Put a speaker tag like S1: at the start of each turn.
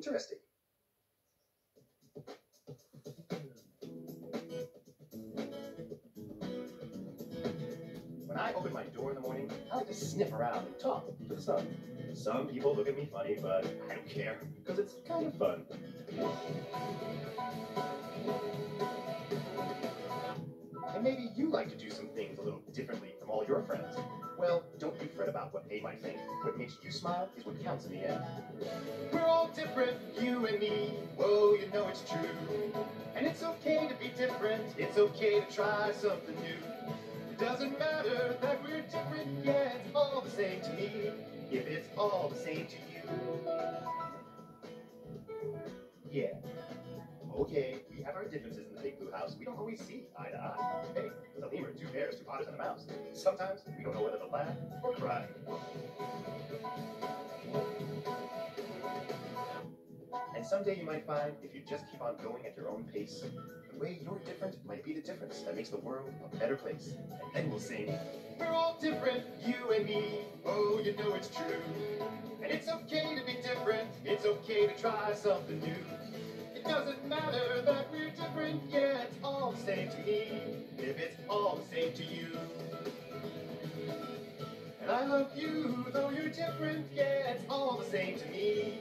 S1: Interesting. When I open my door in the morning, I like to sniff around and talk to the sun. Some people look at me funny, but I don't care, because it's kind of fun. And maybe you like to do some things a little differently from all your friends. Well, don't you fret about what they might think. What makes you smile is what counts in the end. We're all different, you and me. Whoa, you know it's true. And it's okay to be different. It's okay to try something new. It doesn't matter that we're different, yeah, it's all the same to me. If it's all the same to you. Yeah. Okay, we have our differences in the big blue house. We don't always see eye to eye. Hey, with a lemur, two bears, two otters, and a mouse. Sometimes we don't know whether to laugh or cry. And someday you might find if you just keep on going at your own pace, the way you're different might be the difference that makes the world a better place. And then we'll sing, We're all different, you and me. Oh, you know it's true. And it's okay to be different. It's okay to try something new. It doesn't matter that we're different, yeah, it's all the same to me. If it's all the same to you. And I love you, though you're different, yeah, it's all the same to me.